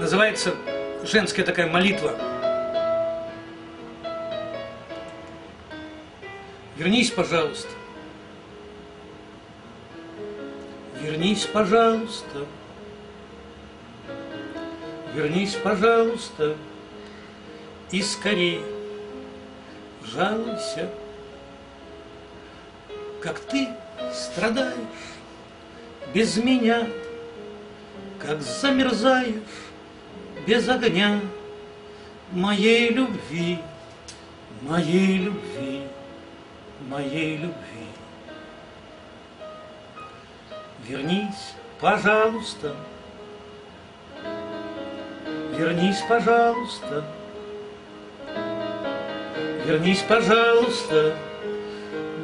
Называется женская такая молитва. Вернись, пожалуйста. Вернись, пожалуйста. Вернись, пожалуйста. И скорее жалуйся, как ты страдаешь без меня, как замерзаешь без огня моей любви, моей любви, моей любви. Вернись, пожалуйста, вернись, пожалуйста, вернись, пожалуйста,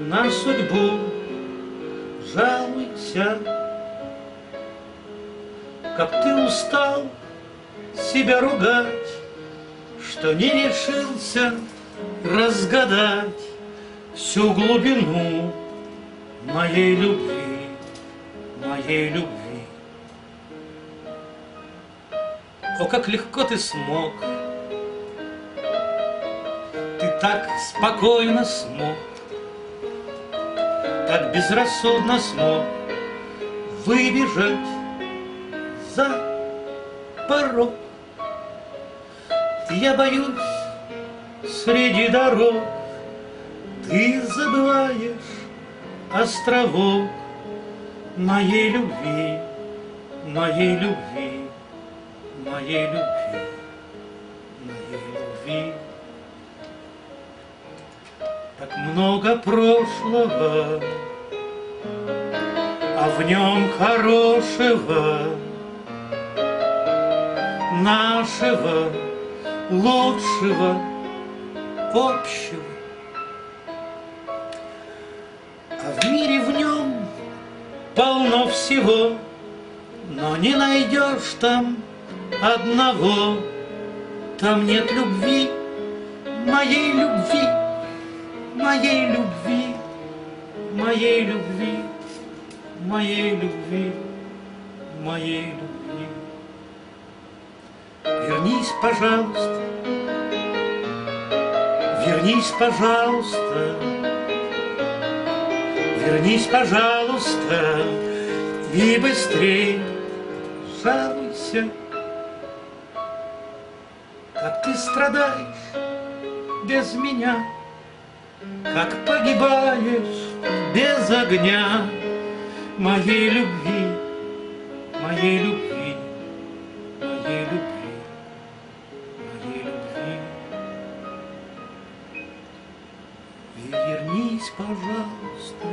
на судьбу. Жалуйся, как ты устал себя ругать, что не решился разгадать всю глубину моей любви, моей любви. О, как легко ты смог, ты так спокойно смог, так безрассудно смог выбежать за порог. Я боюсь, среди дорог Ты забываешь островок Моей любви, моей любви, моей любви, моей любви. Так много прошлого, а в нем хорошего нашего лучшего общего. А в мире в нем полно всего, но не найдешь там одного. Там нет любви, моей любви, моей любви, моей любви, моей любви, моей любви. Вернись, пожалуйста, вернись, пожалуйста, вернись, пожалуйста, и быстрее жалуйся, как ты страдаешь без меня, как погибаешь без огня? Моей любви, моей любви, вернись, пожалуйста,